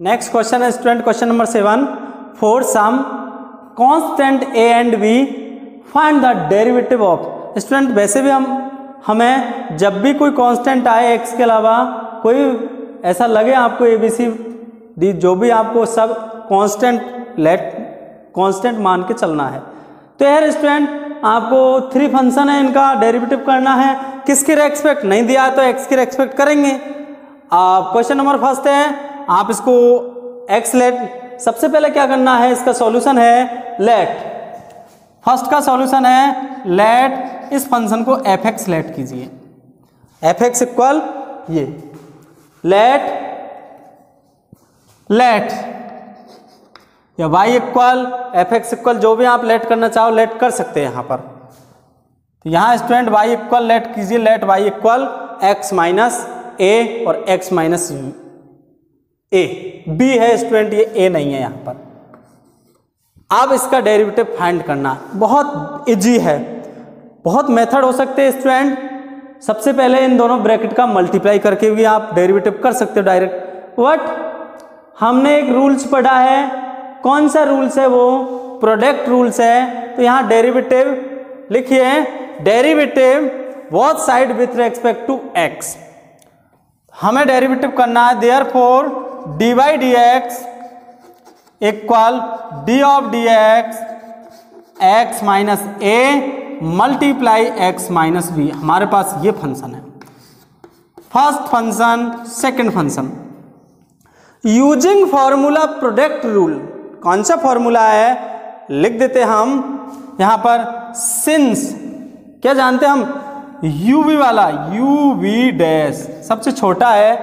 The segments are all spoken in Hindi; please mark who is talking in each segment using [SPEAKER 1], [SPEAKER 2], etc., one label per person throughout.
[SPEAKER 1] नेक्स्ट क्वेश्चन है student question number seven four some constant a and b find the derivative of student वैसे भी हम, हमें जब भी कोई कांस्टेंट आए एक्स के अलावा, कोई ऐसा लगे आपको ए बी सी डी जो भी आपको सब कांस्टेंट लेट कांस्टेंट मान के चलना है। तो यार स्टूडेंट आपको थ्री फ़ंक्शन है, इनका डेरिवेटिव करना है। किसकी रेक्सपेक्ट नहीं दिया तो एक्स की रेक्सपेक्ट करेंगे। क्वेश्चन नंबर फ़र्स्ट है आप इसको एक्स लेट सबसे पहले क्या करना है, इसका सॉल्यूशन है लेट फ़र्स्ट का सॉल्यूशन है लेट इस फ़ंक्शन को एफ़ एक्स लेट कीजिए। एफ़ एक्स इक्वल ये। लेट लेट या y equal f x equal जो भी आप लेट करना चाहो लेट कर सकते हैं यहाँ पर। तो यहाँ स्टूडेंट वाई इक्वल लेट कीजिए let y equal x minus a और एक्स माइनस ए बी है स्टूडेंट ये ए नहीं है यहाँ पर। अब इसका डेरिवेटिव फाइंड करना। बहुत इजी है। बहुत मेथड हो सकते हैं स्टूडेंट सबसे पहले इन दोनों ब्रैकेट का मल्टीप्लाई करके भी आप डेरिवेटिव कर सकते हो डायरेक्ट बट हमने एक रूल्स पढ़ा है। कौन सा रूल्स है वो? प्रोडक्ट रूल्स है। तो यहाँ डेरिवेटिव लिखिए। Derivative what side with respect to x हमें डेरिवेटिव करना है therefore d by d x equal d of d x x minus a multiply x minus b. हमारे पास ये फ़ंक्शन है। First function, second function. Using formula product rule, कौन सा फॉर्मूला है? लिख देते हम। यहाँ पर सिंस, क्या जानते हम? यू वी वाला यू वी डैश सबसे छोटा है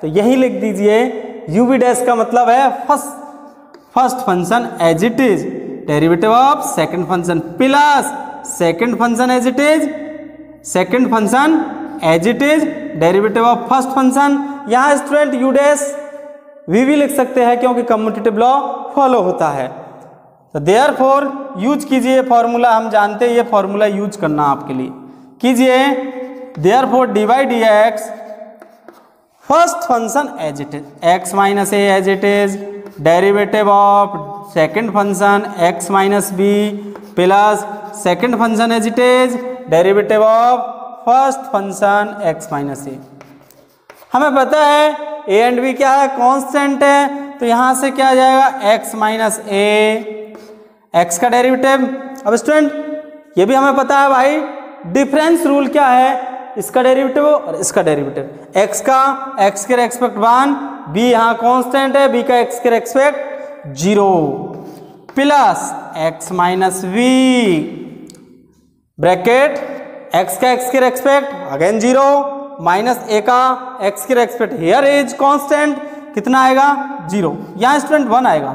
[SPEAKER 1] तो यही लिख दीजिए। यू वी डैश का मतलब है first first function as it is derivative of second function plus second function as it is second function as it is derivative of first function यहाँ स्टूडेंट यू डैश वी भी लिख सकते हैं, क्योंकि कम्यूटेटिव लॉ फॉलो होता है। तो देयर फोर यूज़ कीजिए फॉर्मूला हम जानते हैं ये फॉर्मूला यूज़ करना आपके लिए। कीजिए। Therefore divide d x first function as it is x minus a as it is derivative of second function x minus b plus second function as it is derivative of first function x minus a हमें पता है ए एंड बी क्या है? कांस्टेंट है। तो यहाँ से क्या आ जाएगा? x माइनस ए एक्स का डेरिवेटिव अब स्टूडेंट ये भी हमें पता है भाई। डिफरेंस रूल क्या है? इसका डेरिवेटिव और इसका डेरिवेटिव। X का x के रेस्पेक्ट वन b यहाँ कांस्टेंट है, b का x के respect zero plus x minus v bracket x का x के respect again zero minus a का x के रेस्पेक्ट हेयर इज़ कांस्टेंट कितना आएगा? ज़ीरो यहाँ स्टूडेंट वन आएगा।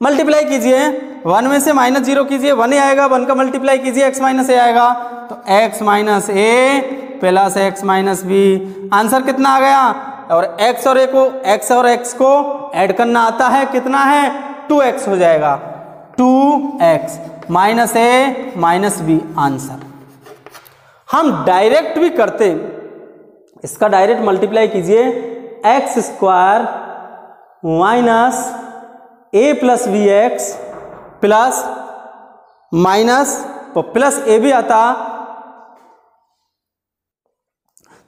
[SPEAKER 1] मल्टीप्लाई कीजिए। वन में से माइनस ज़ीरो कीजिए, वन ही आएगा, वन का मल्टीप्लाई कीजिए एक्स माइनस ए आएगा। तो x minus a plus x minus b answer कितना आ गया? और एक्स और ए को एक्स और एक्स को ऐड करना आता है, कितना है? टू एक्स हो जाएगा। Two x minus a minus b answer हम डायरेक्ट भी करते इसका डायरेक्ट मल्टीप्लाई कीजिए। X square minus a plus b x plus minus तो प्लस ए भी आता।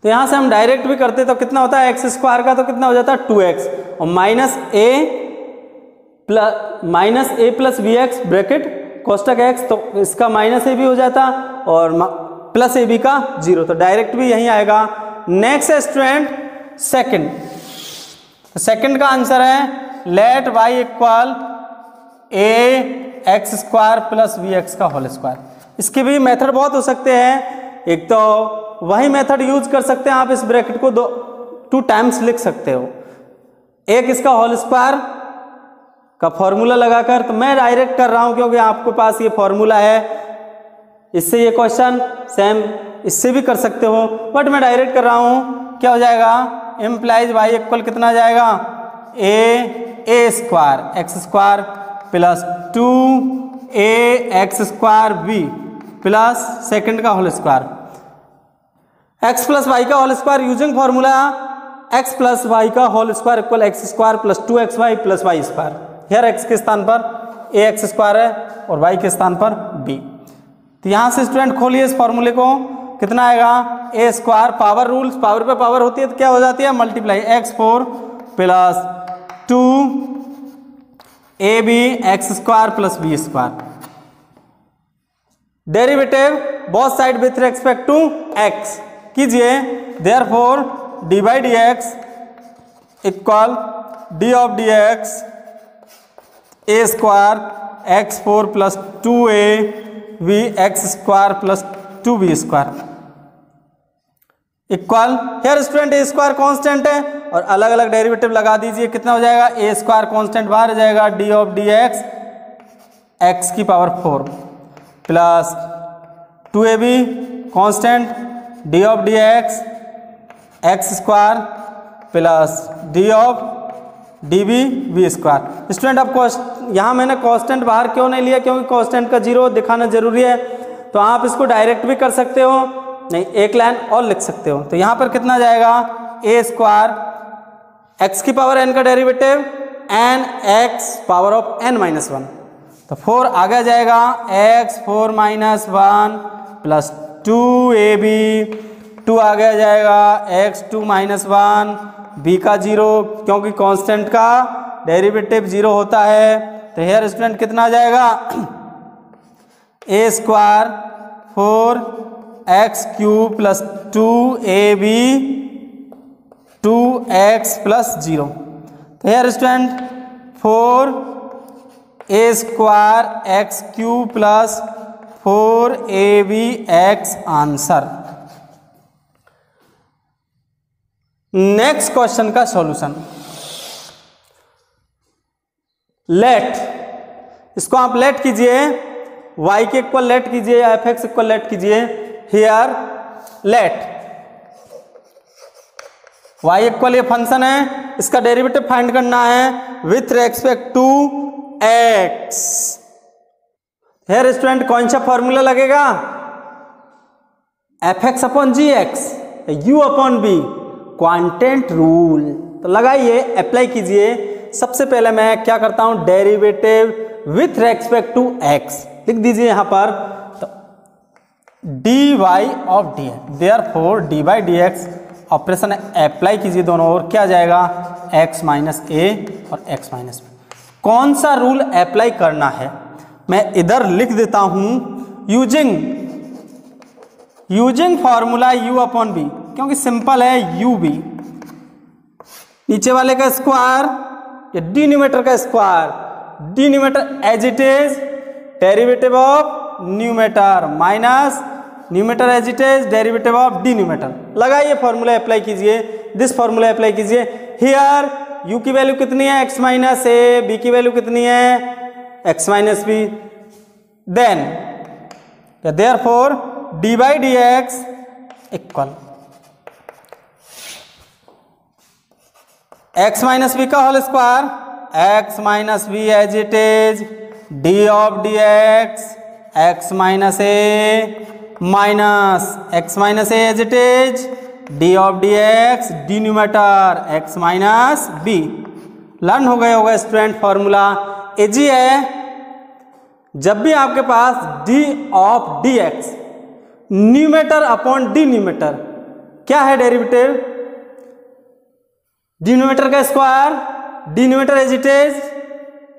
[SPEAKER 1] तो यहाँ से हम डायरेक्ट भी करते तो कितना होता है? एक्स स्क्वायर का तो कितना हो जाता? है टू एक्स। और minus a plus, minus a plus b x bracket कोष्टक x तो इसका माइनस ए भी हो जाता और प्लस ए बी का ज़ीरो। तो डायरेक्ट भी यही आएगा। Next student, second. सेकंड का आंसर है, let y equal a x square plus v x का होल स्क्वायर इसके भी मेथड बहुत हो सकते हैं। एक तो वही मेथड यूज़ कर सकते हैं आप इस ब्रैकेट को दो टू टाइम्स लिख सकते हो। एक इसका होल स्क्वायर का फॉर्मूला लगाकर तो मैं डायरेक्ट कर रहा हूँ क्योंकि आपके पास ये फॉर्मूला है। इससे ये क्वेश्चन सेम इससे भी कर सकते हो। बट मैं डायरेक्ट कर रहा हूँ, क्या हो जाएगा? एम्प्लाइज वाई इक्वल कितना जाएगा? A a square x square plus two a x square b plus second का whole square. X plus y का whole square using formula x plus y का whole square equal x square plus two x y plus y square. Here x के स्थान पर ए एक्स स्क्वायर है और वाई के स्थान पर बी तो यहाँ से स्टूडेंट खोलिए इस फॉर्मूले को। कितना आएगा? A square power rules power पे पावर होती है तो क्या हो जाती है? Multiply x four plus two a b x square plus b square derivative both side with respect to x कीजिए therefore d by d x equal d of d x a square x four plus two a v x square plus two b square equal. Here student a square constant है और अलग अलग डेरिवेटिव लगा दीजिए। कितना हो जाएगा? ए स्क्वायर कॉन्स्टेंट बाहर आ जाएगा। D of d x x की power four plus two a b constant d of d x x square plus d of d b b square student अब कॉस्ट यहाँ मैंने कॉन्स्टेंट बाहर क्यों नहीं लिया? क्योंकि कॉन्स्टेंट का ज़ीरो दिखाना ज़रूरी है। तो आप इसको डायरेक्ट भी कर सकते हो। नहीं, एक लाइन और लिख सकते हो। तो यहाँ पर कितना जाएगा? ए स्क्वायर एक्स की पावर एन का derivative n x power of n minus one तो फोर आगे जाएगा। X four minus one plus two a b two आगे जाएगा। X two minus one b का ज़ीरो क्योंकि कांस्टेंट का डेरिवेटिव ज़ीरो होता है। तो हेयर स्टूडेंट कितना जाएगा? A square four x cube plus two a b two x plus zero तो here student four a square x cube plus four a b x answer next question का सॉल्यूशन लेट इसको आप लेट कीजिए. Y के इक्वल लेट कीजिए या एफ़ एक्स इक्वल लेट कीजिए. हियर लेट y इक्वल ये फ़ंक्शन है। इसका डेरिवेटिव फाइंड करना है। With respect to x. Here student कौन सा फॉर्मूला लगेगा? F x upon g x u upon b quotient rule तो लगाइए अप्लाई कीजिए। सबसे पहले मैं क्या करता हूँ? Derivative with respect to x लिख दीजिए यहाँ पर। D y of d x therefore d y d x operation apply कीजिए दोनों ओर, क्या जाएगा? x माइनस ए और x माइनस बी कौन सा रूल अप्लाई करना है? मैं इधर लिख देता हूँ using using formula u upon b क्योंकि सिंपल है यू बी नीचे वाले का स्क्वायर या डिन्यूमेटर का square denominator as it is derivative of numerator minus numerator as it is derivative of denominator लगाइए फॉर्मूला अप्लाई कीजिए। दिस फॉर्मूला अप्लाई कीजिए। हियर u की वैल्यू कितनी है? x माइनस ए बी की वैल्यू कितनी है? x minus b then therefore d by d x equal x minus b का whole square x minus b as it is d of d x x minus a minus as it is d of d x d numerator x minus b learn हो गया होगा स्टूडेंट फॉर्मूला एजी है? जब भी आपके पास d of d x numerator upon d numerator क्या है डेरिवेटिव डिनोमीटर का square denominator as it is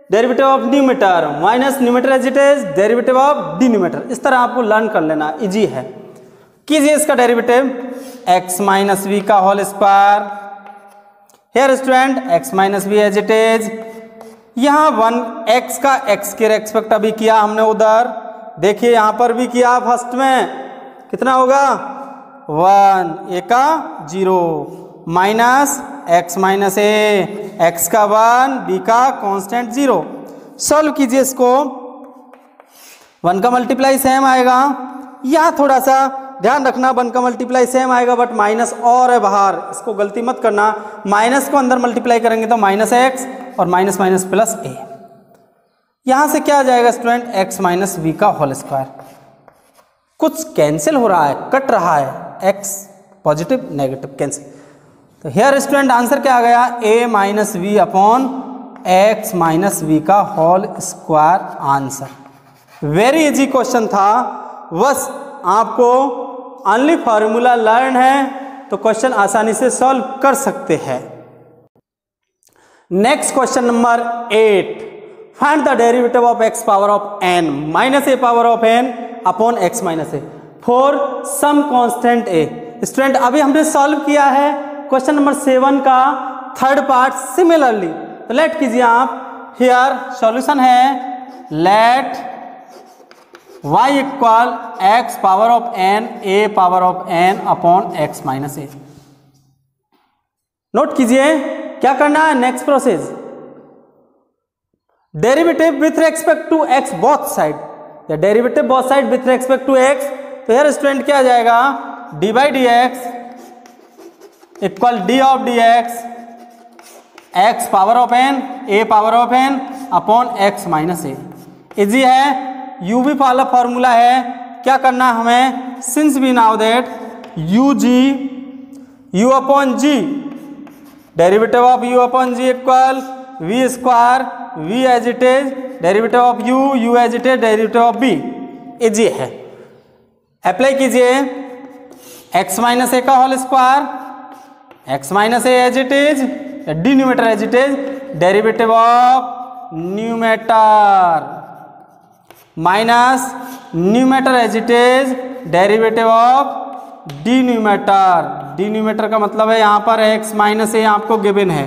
[SPEAKER 1] derivative of numerator minus numerator as it is derivative of denominator इस तरह आपको लर्न कर लेना इजी है। कीजिए इसका डेरिवेटिव x माइनस वी का whole square here student x minus v as it is यहाँ वन x का x के रेस्पेक्ट अभी किया हमने उधर। देखिए यहाँ पर भी किया फ़र्स्ट में। कितना होगा? वन ए का zero minus x minus a, x का वन, बी का कांस्टेंट ज़ीरो। सॉल्व कीजिए इसको। वन का मल्टीप्लाई सेम आएगा। या थोड़ा सा ध्यान रखना, वन का मल्टीप्लाई सेम आएगा, बट माइनस और है बाहर। इसको गलती मत करना। माइनस को अंदर मल्टीप्लाई करेंगे तो माइनस एक्स और माइनस माइनस प्लस ए। यहाँ से क्या आ जाएगा स्टूडेंट? एक्स माइनस बी का होल स्क्वायर। कुछ कैंसिल हो रहा है, कट रहा है। X positive, negative, cancel. तो हेयर स्टूडेंट आंसर क्या आ गया? A minus v upon x minus v का whole square answer very easy question था. बस आपको ओनली फार्मूला लर्न है तो क्वेश्चन आसानी से सॉल्व कर सकते हैं। Next question number eight find the derivative of x power of n minus a power of n upon x minus a for some constant a student अभी हमने सॉल्व किया है क्वेश्चन नंबर सेवन का थर्ड पार्ट सिमिलरली तो लेट कीजिए आप. हियर सॉल्यूशन है. Let y equal x power of n a power of n upon x minus a note कीजिए, क्या करना है next process derivative with respect to x both side या derivative both side with respect to x तो यार स्टूडेंट क्या आ जाएगा? D by d x equal d of d x x power of n a power of n upon x minus a easy है? यू भी वाला फॉर्मूला है। क्या करना हमें? Since be now that u g u upon g derivative of u upon g equal v square v as it is derivative of u u as it is derivative of b easy है। अप्लाई कीजिए। एक्स माइनस ए का whole square x minus a as it is denominator as it is derivative of numerator minus numerator as it is derivative of denominator denominator का मतलब है यहाँ पर एक्स माइनस ए आपको गिवन है।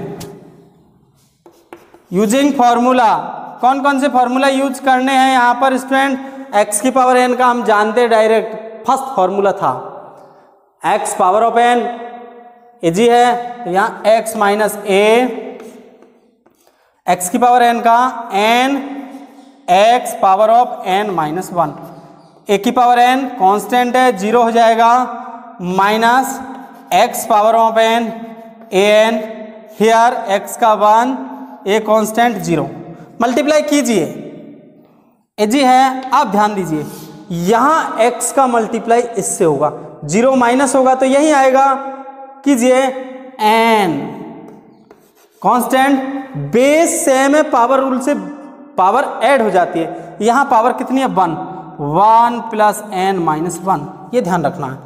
[SPEAKER 1] यूजिंग फॉर्मूला कौन कौन से फॉर्मूला यूज़ करने हैं? यहाँ पर स्टूडेंट एक्स की पावर एन का हम जानते डायरेक्ट फ़र्स्ट फॉर्मूला था। X power of n easy है तो यहाँ एक्स माइनस ए एक्स की पावर एन का n x power of n minus one a की पावर एन कांस्टेंट है ज़ीरो हो जाएगा minus x power of n a n here x का one a constant zero multiply कीजिए। इजी है, आप ध्यान दीजिए, यहाँ x का मल्टीप्लाई इससे होगा ज़ीरो माइनस होगा तो यही आएगा कीजिए n कांस्टेंट बेस सेम है पावर रूल से पावर ऐड हो जाती है। यहाँ पावर कितनी है? One one plus n minus one ये ध्यान रखना है।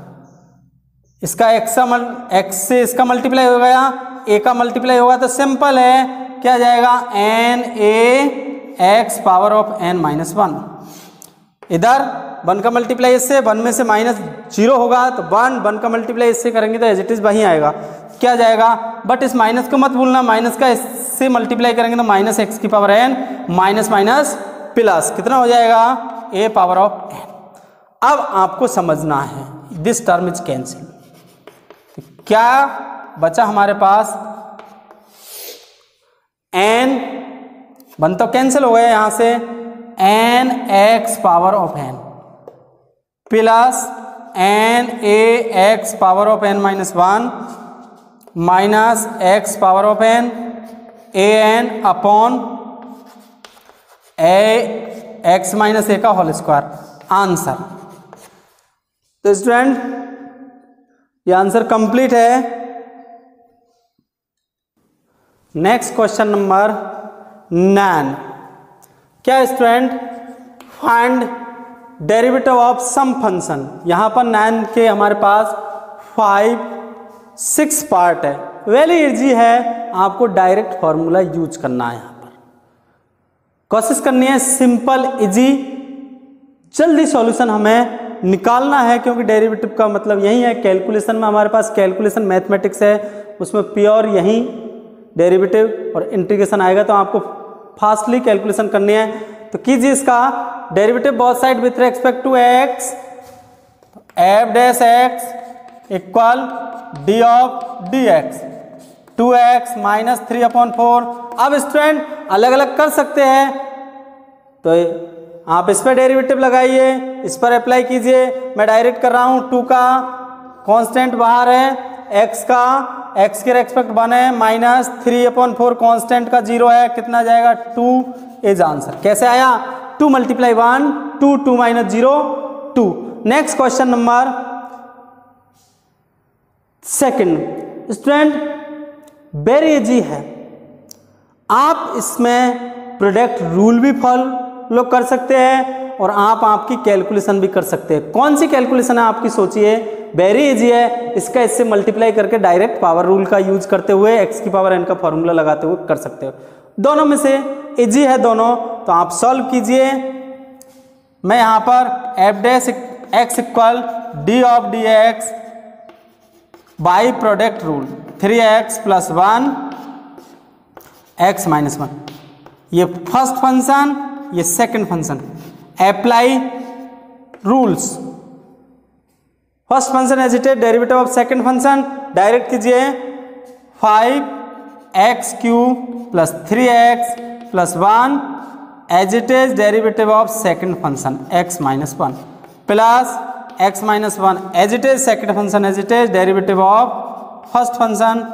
[SPEAKER 1] इसका एक्स का एक्स से इसका मल्टीप्लाई हो गया ए का मल्टीप्लाई होगा तो सिंपल है। क्या जाएगा? N a x power of n minus one इधर वन का मल्टीप्लाई इससे, वन में से माइनस ज़ीरो होगा तो वन वन का मल्टीप्लाई इससे करेंगे तो एज इट इज़ वही आएगा। क्या जाएगा? बट इस माइनस को मत भूलना माइनस का इससे मल्टीप्लाई करेंगे तो माइनस एक्स की power n minus minus plus कितना हो जाएगा? ए पावर ऑफ़ एन अब आपको समझना है दिस टर्म इज़ कैंसिल क्या बचा हमारे पास? एन वन तो कैंसिल हो गया यहाँ से। N x power of n plus n a x power of n minus one minus x power of n a n upon a x minus a का होल स्क्वायर आंसर तो स्टूडेंट ये आंसर कंप्लीट है. नेक्स्ट क्वेश्चन नंबर नाइन क्या student find derivative of some function यहाँ पर नाइन के हमारे पास फाइव सिक्स पार्ट है। वेरी इजी है। आपको डायरेक्ट फॉर्मूला यूज़ करना है यहाँ पर। कोशिश करनी है सिंपल इजी जल्दी सॉल्यूशन हमें निकालना है, क्योंकि डेरिवेटिव का मतलब यही है कैलकुलेशन में हमारे पास कैलकुलेशन मैथमेटिक्स है, उसमें प्योर यही डेरिवेटिव और इंटीग्रेशन आएगा तो आपको फास्टली कैलकुलेशन करनी है। तो कीजिए इसका। Derivative both side with respect to x f dash x equal d of d x two x minus three upon four अब स्टूडेंट अलग अलग कर सकते हैं। तो आप इस पर डेरिवेटिव लगाइए। इस पर अप्लाई कीजिए। मैं डायरेक्ट कर रहा हूँ। टू का कांस्टेंट बाहर है। एक्स का एक्स के रेस्पेक्ट वन है minus three upon four constant का ज़ीरो है, कितना जाएगा? टू इज़ आंसर कैसे आया? Two multiply one two two minus zero two next question number second student very easy है। आप इसमें प्रोडक्ट रूल भी फॉलो कर सकते हैं। और आप आपकी कैलकुलेशन भी कर सकते हैं। कौन सी कैलकुलेशन है आपकी, सोचिए। वेरी इजी है। इसका इससे मल्टीप्लाई करके डायरेक्ट पावर रूल का यूज़ करते हुए एक्स की पावर एन का फॉर्मूला लगाते हुए कर सकते हो। दोनों में से इजी है दोनों तो आप सॉल्व कीजिए। मैं यहाँ पर f dash x equal d of d x by product rule three x plus one x minus one ये फ़र्स्ट फ़ंक्शन ये second function apply rules first function as it is derivative of second function direct कीजिए five x cube plus three x plus one as it is derivative of second function x minus one plus x minus one as it is second function as it is derivative of first function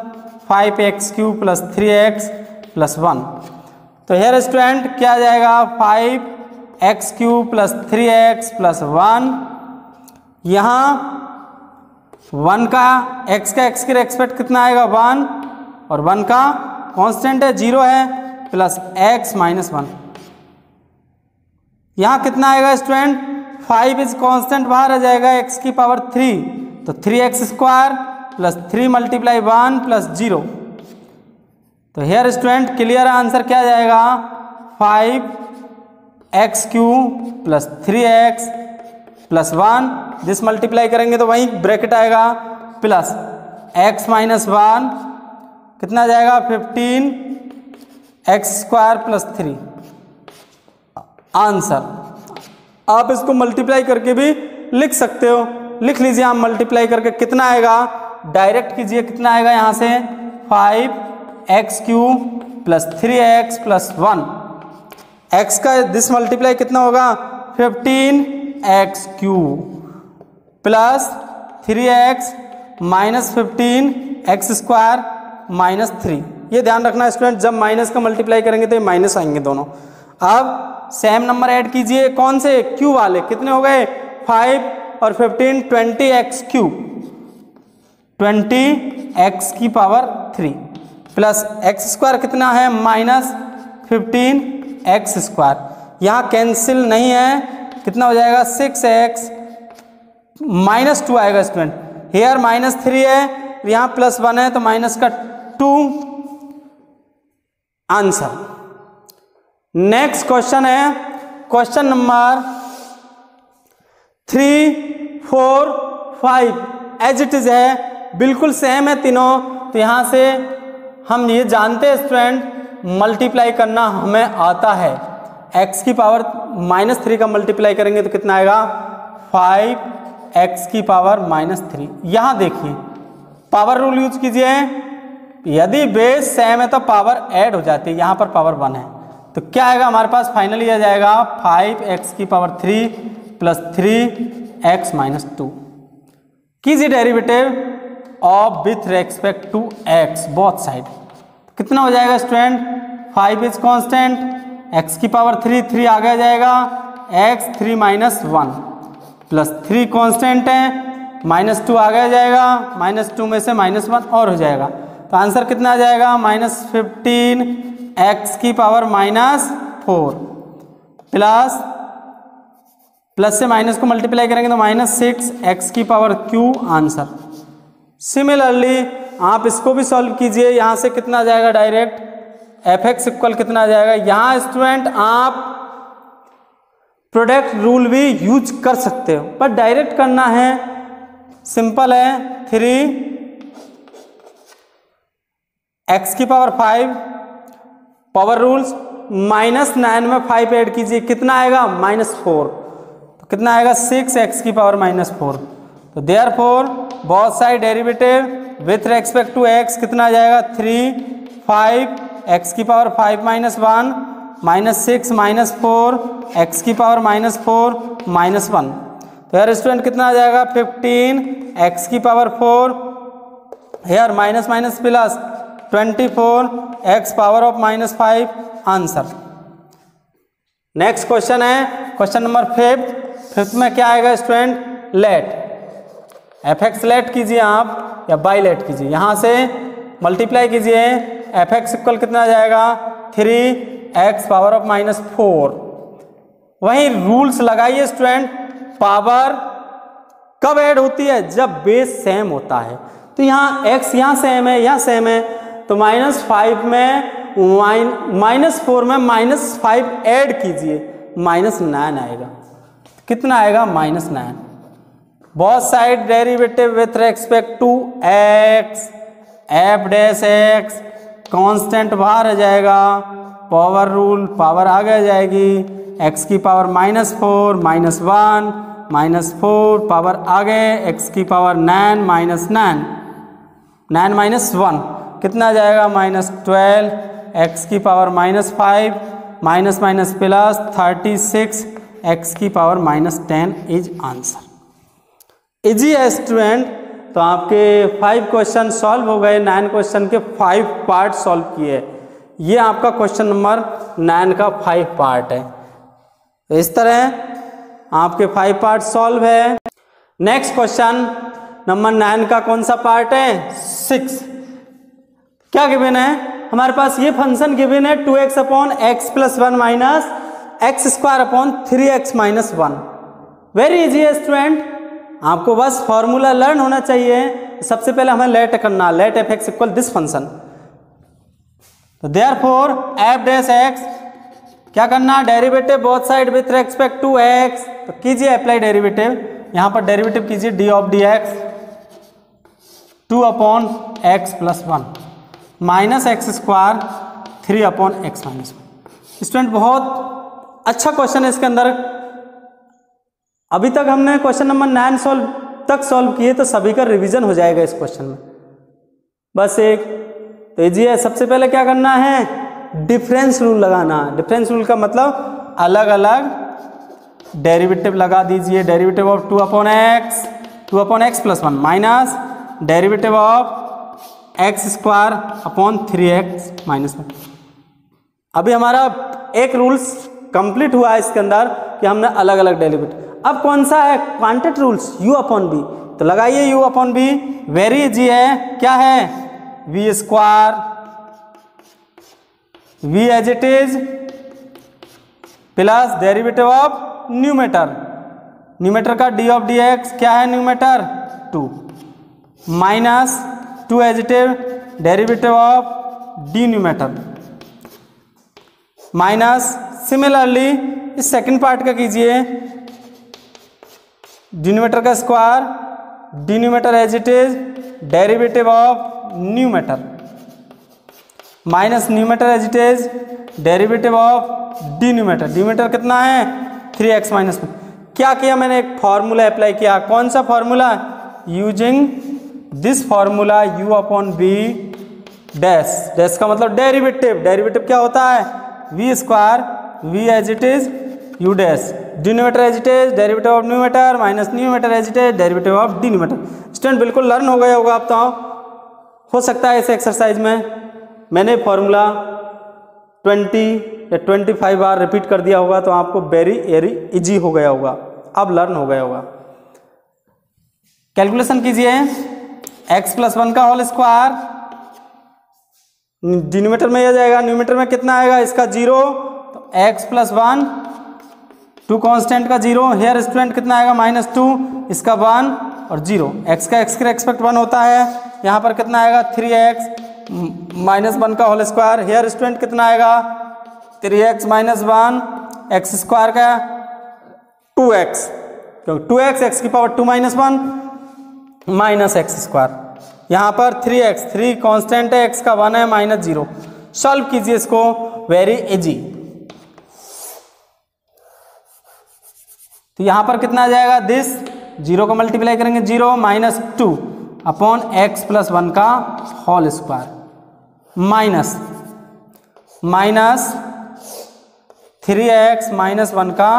[SPEAKER 1] five x cube plus three x plus one तो हेयर स्टूडेंट क्या जाएगा? Five x cube plus three x plus one. यहाँ वन का एक्स का एक्स की रेस्पेक्ट कितना आएगा? वन। और वन का कांस्टेंट है, ज़ीरो है, प्लस एक्स माइनस वन। यहाँ कितना आएगा स्टूडेंट? फाइव इज़ कांस्टेंट बाहर आ जाएगा, एक्स की पावर थ्री। तो three x square plus three multiply one plus zero. तो हेयर स्टूडेंट, क्लियर आंसर क्या जाएगा? Five x cube plus three x plus one this multiply करेंगे तो वहीं ब्रैकेट आएगा, प्लस एक्स माइनस वन, कितना जाएगा, fifteen, x square plus three. Answer. आप इसको मल्टीप्लाई करके भी लिख सकते हो। लिख लीजिए आप मल्टीप्लाई करके कितना आएगा डायरेक्ट कीजिए कितना आएगा यहाँ से five x cube plus three x plus one x का दिस मल्टीप्लाई कितना होगा? Fifteen x cube plus three x minus fifteen x square minus three ये ध्यान रखना स्टूडेंट जब माइनस का मल्टीप्लाई करेंगे तो ये माइनस आएँगे दोनों। अब सेम नंबर ऐड कीजिए। कौन से? क्यू वाले। कितने हो गए? फाइव और fifteen twenty x cube twenty x की power three plus x square कितना है? Minus fifteen x square. यहाँ कैंसिल नहीं है। कितना हो जाएगा? सिक्स एक्स माइनस टू आएगा स्टूडेंट हेयर माइनस थ्री है। यहाँ प्लस वन है तो माइनस का टू आंसर नेक्स्ट क्वेश्चन है। Question number three four five as it is है। बिल्कुल सेम है तीनों। तो यहाँ से हम ये जानते हैं स्टूडेंट मल्टीप्लाई करना हमें आता है। X की पावर माइनस थ्री का मल्टीप्लाई करेंगे तो कितना आएगा? फाइव एक्स की पावर माइनस थ्री यहाँ देखिए पावर रूल यूज़ कीजिए। यदि बेस सेम है तो पावर ऐड हो जाती है। यहाँ पर पावर वन है। तो क्या आएगा हमारे पास? फाइनली आ जाएगा। फाइव एक्स की power three plus three x minus two कीजिए derivative of with respect to x both side कितना हो जाएगा student five is constant x की पावर थ्री थ्री आगे आ जाएगा. X three minus one plus three constant है. माइनस टू आगे आ जाएगा. माइनस टू में से माइनस वन और हो जाएगा. तो आंसर कितना आ जाएगा? माइनस फिफ्टीन एक्स की power minus four plus plus से माइनस को मल्टीप्लाई करेंगे तो माइनस सिक्स एक्स की पावर क्यू आंसर सिमिलरली आप इसको भी सॉल्व कीजिए, यहाँ से कितना जाएगा डायरेक्ट एफ़ एक्स इक्वल कितना जाएगा? यहाँ स्टूडेंट आप प्रोडक्ट रूल भी यूज़ कर सकते हो। पर डायरेक्ट करना है सिंपल है थ्री एक्स की power five power rules minus nine में फाइव ऐड कीजिए, कितना आएगा? माइनस फोर तो कितना आएगा? सिक्स एक्स की पावर माइनस फोर तो देयर फोर बहुत सारी derivative with respect to x कितना आ जाएगा? थ्री फाइव एक्स की power five minus one minus six minus four x की power minus four minus one तो यार स्टूडेंट कितना आ जाएगा? फिफ्टीन एक्स की power four here minus minus plus twenty four x power of minus five answer next question है. क्वेश्चन नंबर फिफ्थ फिफ्थ में क्या आएगा student let f x let कीजिए आप या बाई लेट कीजिए। यहाँ से मल्टीप्लाई कीजिए। एफ़ एक्स इक्वल कितना जाएगा? Three x power of minus four वहीं रूल्स लगाइए स्टूडेंट पावर कब ऐड होती है? जब बेस सेम होता है। तो यहाँ x यहाँ सेम है, यहाँ सेम है। तो माइनस फाइव में माइनस फोर में माइनस फाइव ऐड कीजिए। माइनस नाइन आएगा। कितना आएगा? Minus nine both side derivative with respect to x f dash x constant बाहर आ जाएगा पावर रूल पावर आगे आ जाएगी एक्स की power minus four minus one minus four power आगे एक्स की power nine minus nine nine minus one कितना जाएगा? माइनस ट्वेल्व एक्स की power minus five minus minus plus thirty six x की power minus ten is answer easy है स्टूडेंट तो आपके फाइव क्वेश्चन सॉल्व हो गए. नाइन क्वेश्चन के फाइव पार्ट सॉल्व किए. ये आपका क्वेश्चन नंबर नाइन का फाइव पार्ट है. इस तरह आपके फाइव पार्ट सॉल्व है. नेक्स्ट क्वेश्चन नंबर नाइन का कौन सा पार्ट है? सिक्स क्या गिवन है? हमारे पास ये फ़ंक्शन गिवन है two x upon x plus one minus x square upon three x minus one very easy है स्टूडेंट आपको बस फॉर्मूला लर्न होना चाहिए। सबसे पहले हमें लेट करना let f x equal this function तो therefore f dash x क्या करना? Derivative both side with respect to x तो कीजिए अप्लाई डेरिवेटिव यहाँ पर डेरिवेटिव कीजिए d of d x two upon x plus one minus x square three upon x minus one student बहुत अच्छा क्वेश्चन है इसके अंदर। अभी तक हमने क्वेश्चन नंबर नाइन सॉल्व तक सॉल्व किए तो सभी का रिवीजन हो जाएगा इस क्वेश्चन में। बस एक तो इजी सबसे पहले क्या करना है? डिफरेंस रूल लगाना। डिफरेंस रूल का मतलब अलग अलग डेरिवेटिव लगा दीजिए। Derivative of two upon x two upon x plus one minus derivative of x square upon three x minus one अभी हमारा एक रूल्स कंप्लीट हुआ है इसके अंदर कि हमने अलग अलग डेरिवेटिव अब कौन सा है? Quotient rules u upon b तो लगाइए u upon b very easy है। क्या है? V square v as it is plus derivative of numerator numerator का डी ऑफ़ डी एक्स क्या है numerator two minus two एजिटिव derivative of d numerator minus similarly इस सेकंड पार्ट का कीजिए। डिनोमीटर का square denominator as it is derivative of numerator minus numerator as it is derivative of denominator denominator कितना है? थ्री एक्स माइनस क्या किया मैंने? एक फॉर्मूला अप्लाई किया। कौन सा formula using this formula u upon b dash dash का मतलब डेरिवेटिव डेरिवेटिव क्या होता है? V square v as it is u dash denominator as it is derivative of numerator minus numerator as it is derivative of denominator student बिल्कुल लर्न हो गया होगा आप तो हो सकता है इस एक्सरसाइज में। मैंने फॉर्मूला 20 या 25 बार रिपीट कर दिया होगा तो आपको वेरी वेरी इजी हो गया होगा। अब लर्न हो गया होगा। कैलकुलेशन कीजिए। एक्स प्लस वन का होल स्क्वायर डिनोमीटर में आ जाएगा। न्यूमीटर में कितना आएगा? इसका ज़ीरो तो x plus one two constant का ज़ीरो, हेयर स्टूडेंट कितना आएगा? माइनस टू, इसका वन और ज़ीरो। एक्स का एक्स का एक्सपेक्ट वन होता है। यहाँ पर कितना आएगा? थ्री एक्स माइनस वन का होल स्क्वायर। हेयर स्टूडेंट कितना आएगा? Three x minus one x square का टू एक्स क्योंकि टू एक्स एक्स की power two minus one, minus x square. यहाँ पर थ्री एक्स थ्री कॉन्स्टेंट है एक्स का वन है, माइनस ज़ीरो। सॉल्व कीजिए इसको। Very easy. तो यहाँ पर कितना आ जाएगा? दिस ज़ीरो को मल्टीप्लाई करेंगे zero minus two upon x plus one का whole square minus minus three x minus one का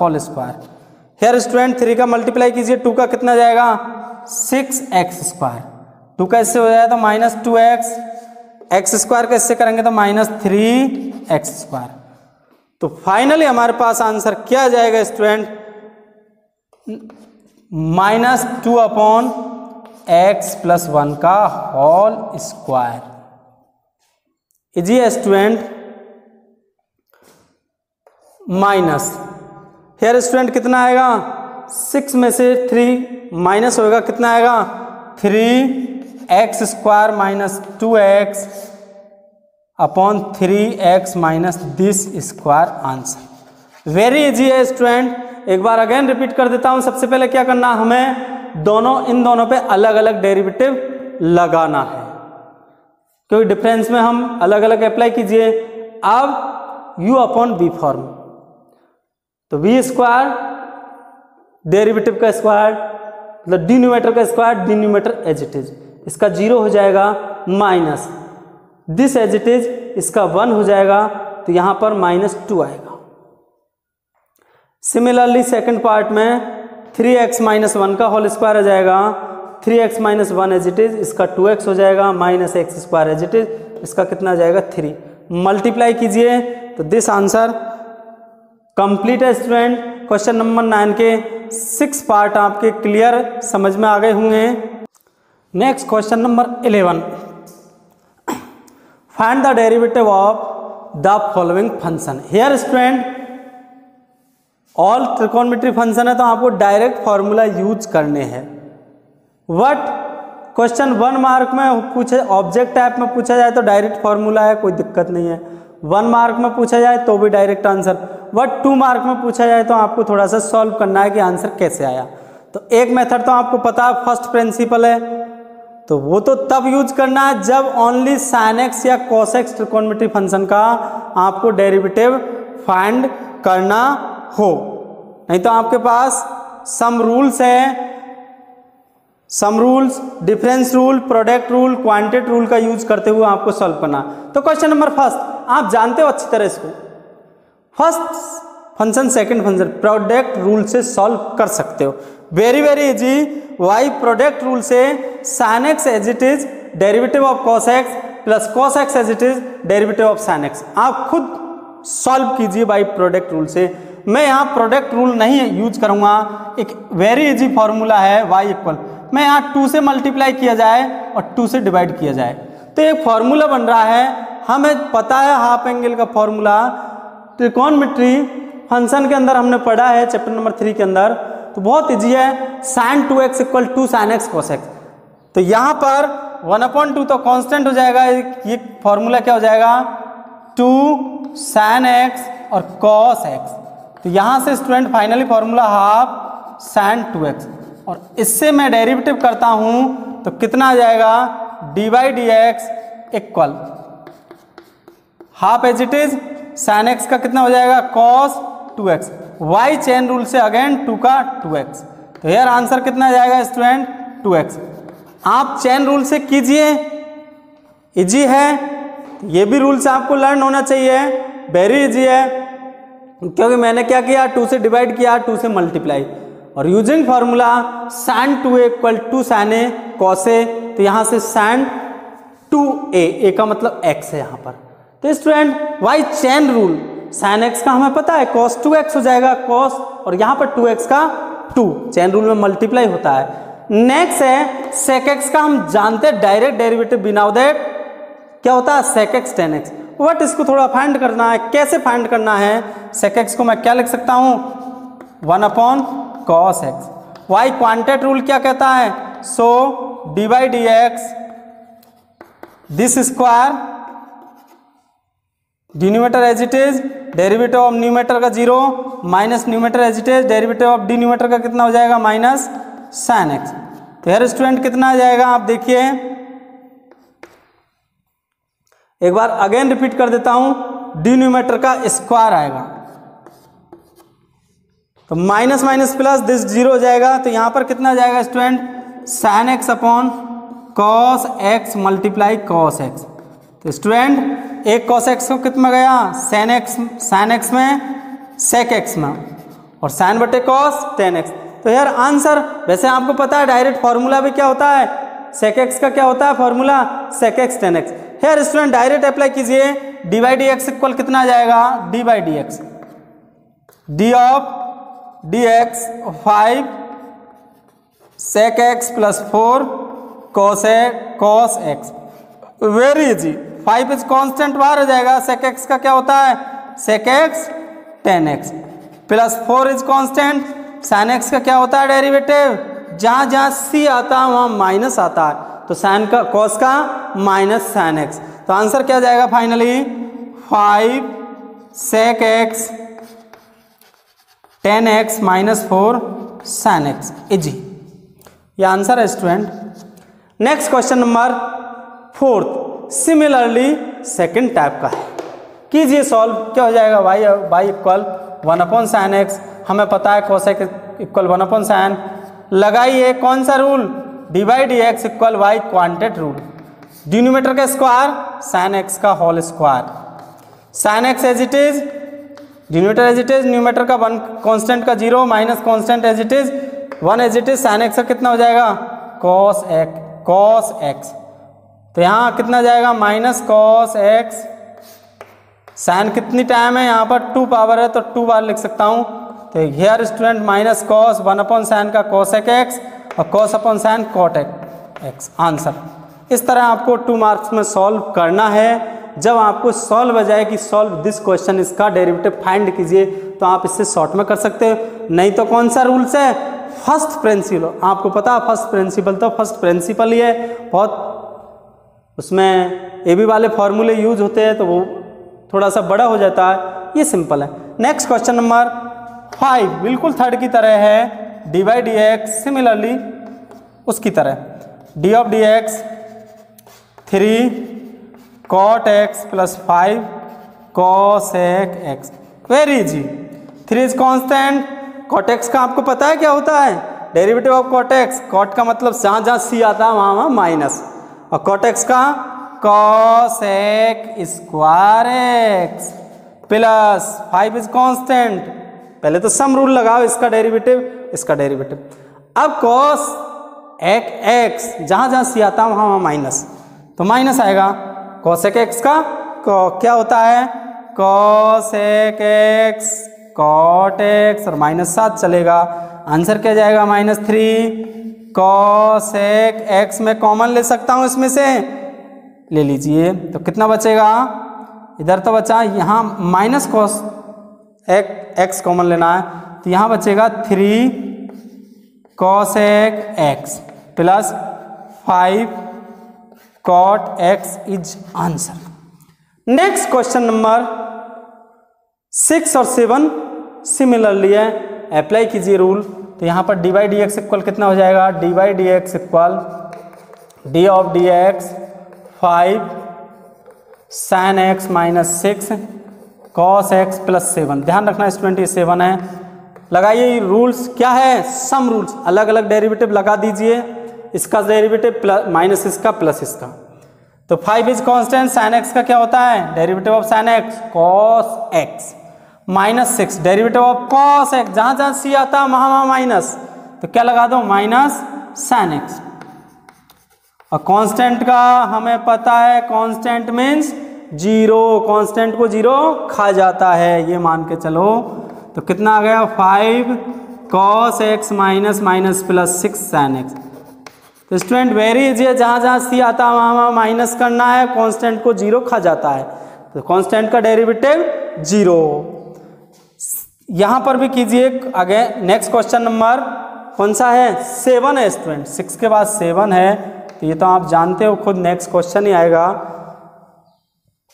[SPEAKER 1] whole square here student three का मल्टीप्लाई कीजिए टू का कितना जाएगा? सिक्स एक्स स्क्वायर टू का इससे हो जाए तो minus two x x square का इससे करेंगे तो माइनस थ्री एक्स स्क्वायर तो फाइनली हमारे पास आंसर क्या जाएगा student minus two upon x plus one का whole square easy student minus here student कितना आएगा? सिक्स में से थ्री माइनस होगा कितना आएगा? Three x square minus two x upon three x minus this square answer very easy है स्टूडेंट एक बार अगेन रिपीट कर देता हूँ, सबसे पहले क्या करना हमें? दोनों, इन दोनों पे अलग अलग डेरिवेटिव लगाना है। क्योंकि डिफरेंस में हम अलग अलग अप्लाई कीजिए। अब u अपॉन बी फॉर्म तो वी स्क्वायर डेरिवेटिव का स्क्वायर मतलब डी न्यूमेटर का square d numerator as it is इसका ज़ीरो हो जाएगा minus this as it is इसका वन हो जाएगा। तो यहाँ पर माइनस टू आएगा। सिमिलरली सेकेंड पार्ट में थ्री एक्स माइनस वन का होल स्क्वायर आ जाएगा। Three x minus one as it is इसका टू एक्स हो जाएगा minus x square as it is इसका कितना आ जाएगा? थ्री मल्टीप्लाई कीजिए तो दिस आंसर कंप्लीट है स्टूडेंट क्वेश्चन नंबर नाइन के सिक्स पार्ट आपके क्लियर समझ में आ गए होंगे। Next question number eleven find the derivative of the following function here student all त्रिकोणमिट्री function है तो आपको डायरेक्ट फॉर्मूला यूज़ करने हैं। वट क्वेश्चन वन मार्क में पूछे ऑब्जेक्ट टाइप में पूछा जाए तो डायरेक्ट फॉर्मूला है, कोई दिक्कत नहीं है। वन मार्क में पूछा जाए तो भी direct answer what two mark में पूछा जाए तो आपको थोड़ा सा सॉल्व करना है कि आंसर कैसे आया। तो एक मेथड तो आपको पता है फ़र्स्ट प्रिंसिपल है। तो वो तो तब यूज़ करना है जब ओनली साइन एक्स या कोसेक्स ट्रिकोनमेट्री फ़ंक्शन का आपको डेरिवेटिव फाइंड करना हो। नहीं तो आपके पास सम रूल्स है। Sum rules difference rule product rule quotient rule का यूज़ करते हुए आपको सॉल्व करना। तो क्वेश्चन नंबर फ़र्स्ट आप जानते हो अच्छी तरह इसको? First function second function product rule से सॉल्व कर सकते हो। Very very easy y product rule से sin x as it is derivative of cos x plus cos x as it is derivative of sin x आप खुद सॉल्व कीजिए बाई प्रोडक्ट रूल से। मैं यहाँ प्रोडक्ट रूल नहीं यूज़ करूँगा। एक वेरी इजी फॉर्मूला है वाई इक्वल मैं यहाँ टू से मल्टीप्लाई किया जाए और टू से डिवाइड किया जाए। तो एक फॉर्मूला बन रहा है। हमें पता है हाफ़ एंगल का फॉर्मूला ट्रिकोनमेट्री फ़ंक्शन के अंदर हमने पढ़ा है चैप्टर नंबर थ्री के अंदर। तो बहुत ईजी है। Sin two x equal to sin x cos x तो यहाँ पर वन अपॉइंट टू तो कांस्टेंट हो जाएगा। ये फॉर्मूला क्या हो जाएगा? टू साइन एक्स और कॉस एक्स तो यहाँ से student finally formula half sin two x और इससे मैं डेरिवेटिव करता हूँ तो कितना आ जाएगा? D by d x equal half as it is sin x का कितना हो जाएगा? Cos two x y chain rule से अगेन टू का टू एक्स तो यार आंसर कितना जाएगा स्टूडेंट टू एक्स आप चेन रूल से कीजिए। इजी है। ये भी रूल्स आपको लर्न होना चाहिए। वेरी इजी है। क्योंकि मैंने क्या किया? टू से डिवाइड किया टू से मल्टीप्लाई और using formula sin two equal to sin a cos तो यहाँ से सैन टू ए ए का मतलब एक्स है यहाँ पर. तो student y chain rule sin x का हमें पता है कॉस टू एक्स हो जाएगा कॉस और यहाँ पर टू एक्स का टू चैन रूल में मल्टीप्लाई होता है. नेक्स्ट है सेक एक्स का हम जानते हैं डायरेक्ट डेरिवेटिव बिना दैट क्या होता है? Sec x tan x what इसको थोड़ा फाइंड करना है, कैसे फाइंड करना है? सेक एक्स को मैं क्या लिख सकता हूँ? One upon cos x y quotient rule क्या कहता है? So d by d x this square denominator as it is derivative of numerator का zero minus numerator as it is derivative of d का कितना हो जाएगा? माइनस साइन एक्स तो यार स्टूडेंट कितना आ जाएगा? आप देखिए एक बार अगेन रिपीट कर देता हूँ डी न्यूमेटर का स्क्वायर आएगा। तो minus minus plus this zero हो जाएगा तो यहाँ पर कितना जाएगा student sin x upon cos x multiply cos x तो स्टूडेंट एक कॉस एक्स को कितना गया? साइन एक्स साइन एक्स में सेक एक्स में। और साइन बटे कॉस टेन एक्स तो यार आंसर वैसे आपको पता है डायरेक्ट फॉर्मूला भी क्या होता है? सेक एक्स का क्या होता है formula sec x tan x here student direct apply कीजिए। D by d x equal कितना आ जाएगा? D by d x d of d x five sec x plus four cos a cos x very easy five is constant बाहर हो जाएगा। सेक एक्स का क्या होता है? Sec x tan x plus four is constant sin x का क्या होता है? डेरिवेटिव जहाँ जहाँ सी आता है, वहाँ माइनस आता है। तो साइन का कॉस का माइनस साइन एक्स तो आंसर क्या जाएगा finally five sec x tan x minus four sin x easy ये आंसर है student next question number fourth similarly second type का है। कीजिए सॉल्व क्या हो जाएगा? Y y equal one upon sin x हमें पता है cosec equal one upon sin लगाइए कौन सा rule d by d x equal y quotient rule denominator का स्क्वायर साइन एक्स का whole square sin x as it is denominator as it is numerator का वन कांस्टेंट का zero minus constant as it is one as it is sin x का कितना हो जाएगा? कॉस एक्स कॉस एक्स तो यहाँ कितना जाएगा? माइनस कॉस एक्स साइन कितनी टाइम है? यहाँ पर टू पावर है तो टू बार लिख सकता हूँ। तो here student minus cos one upon sin का कॉस एक एक्स और cos upon sin cot x answer इस तरह आपको टू मार्क्स में सॉल्व करना है। जब आपको सॉल्व हो जाए कि सॉल्व दिस क्वेश्चन इसका डेरिवेटिव फाइंड कीजिए तो आप इससे शॉर्ट में कर सकते हो। नहीं तो कौन सा रूल्स है? फ़र्स्ट प्रिंसिपल आपको पता फ़र्स्ट प्रिंसिपल तो फ़र्स्ट प्रिंसिपल ही है। बहुत उसमें ए बी वाले फॉर्मूले यूज़ होते हैं तो वो थोड़ा सा बड़ा हो जाता है। ये सिंपल है। नेक्स्ट क्वेश्चन नंबर फाइव बिल्कुल थर्ड की तरह है। D by d x similarly उसकी तरह। D of d x three cot x plus five cosec x very easy three is constant cot x का आपको पता है क्या होता है? Derivative of cot x cot का मतलब जहाँ जहाँ सी आता है, वहाँ वहाँ माइनस और कॉट एक्स का cosec square x plus five is constant पहले तो सम रूल लगाओ इसका डेरिवेटिव इसका डेरिवेटिव। अब कॉस एक एक्स जहाँ जहाँ सी आता वहाँ वहाँ माइनस तो माइनस आएगा। कॉस एक एक्स का क्या होता है? कॉसेक एक्स कॉट एक्स और माइनस सात चलेगा। आंसर क्या जाएगा? माइनस थ्री कॉसेक एक्स में कॉमन ले सकता हूँ इसमें से। ले लीजिए। तो कितना बचेगा? इधर तो बचा, यहाँ माइनस कॉस एक एक्स कॉमन लेना है। तो यहाँ बचेगा थ्री कॉस एक x plus five cot x is answer next question number six और सेवन सिमिलरली है. अप्लाई कीजिए रूल तो यहाँ पर d y d x equal कितना हो जाएगा? D y d x equal d of d x five sin x minus six cos x plus seven ध्यान रखना स्टूडेंट ये सेवन है. लगाइए रूल्स क्या है? सम रूल्स अलग अलग डेरिवेटिव लगा दीजिए। इसका डेरिवेटिव प्लस माइनस इसका प्लस इसका। तो five is constant sin x का क्या होता है? Derivative of sin x cos x minus six derivative of cos x जहाँ जहाँ सी आता है वहाँ वहाँ माइनस तो क्या लगा दो? माइनस साइन एक्स और कांस्टेंट का हमें पता है कांस्टेंट मीन्स ज़ीरो कांस्टेंट को ज़ीरो खा जाता है। ये मान के चलो। तो कितना आ गया? Five cos x minus minus plus six sine x तो स्टूडेंट वेरी इजी है। जहाँ जहाँ सी आता है, वहाँ वहाँ माइनस करना है। कांस्टेंट को ज़ीरो खा जाता है। तो कांस्टेंट का डेरिवेटिव ज़ीरो यहाँ पर भी कीजिए आगे। नेक्स्ट क्वेश्चन नंबर कौन सा है? सेवन है स्टूडेंट सिक्स के बाद सेवन है। तो ये तो आप जानते हो, खुद नेक्स्ट क्वेश्चन ही आएगा।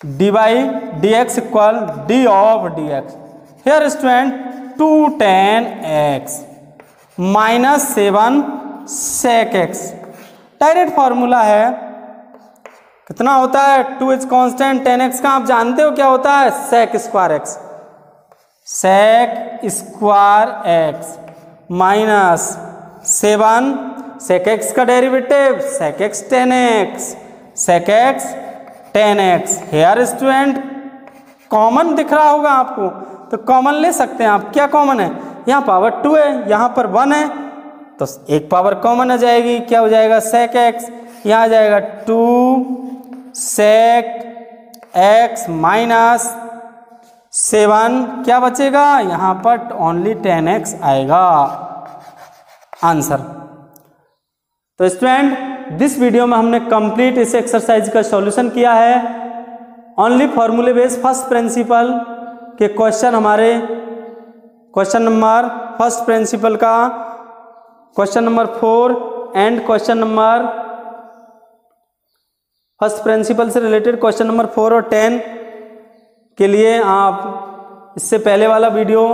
[SPEAKER 1] D by d x equal d of d x here student two tan x minus seven sec x direct formula है। कितना होता है? Two is constant tan x का आप जानते हो क्या होता है? Sec square x sec square x minus seven sec x का derivative sec x tan x sec x tan x here student common दिख रहा होगा आपको। तो कॉमन ले सकते हैं आप। क्या कॉमन है? यहाँ पावर टू है, यहाँ पर वन है। तो एक पावर कॉमन आ जाएगी, क्या हो जाएगा? सेक एक्स यहाँ आ जाएगा two sec x minus seven क्या बचेगा? यहाँ पर ओनली टेन एक्स आएगा। आंसर तो स्टूडेंट दिस वीडियो में हमने कंप्लीट इस एक्सरसाइज का सॉल्यूशन किया है। ओनली फॉर्मूले बेस फ़र्स्ट प्रिंसिपल के क्वेश्चन हमारे क्वेश्चन नंबर फ़र्स्ट प्रिंसिपल का question number four and question number first principle से रिलेटेड क्वेश्चन नंबर फोर और टेन के लिए आप इससे पहले वाला वीडियो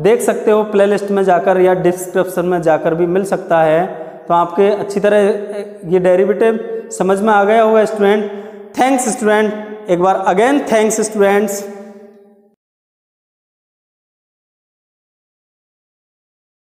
[SPEAKER 1] देख सकते हो प्लेलिस्ट में जाकर या डिस्क्रिप्शन में जाकर भी मिल सकता है। तो आपके अच्छी तरह ये डेरिवेटिव समझ में आ गया होगा स्टूडेंट थैंक्स स्टूडेंट एक बार अगेन थैंक्स स्टूडेंट्स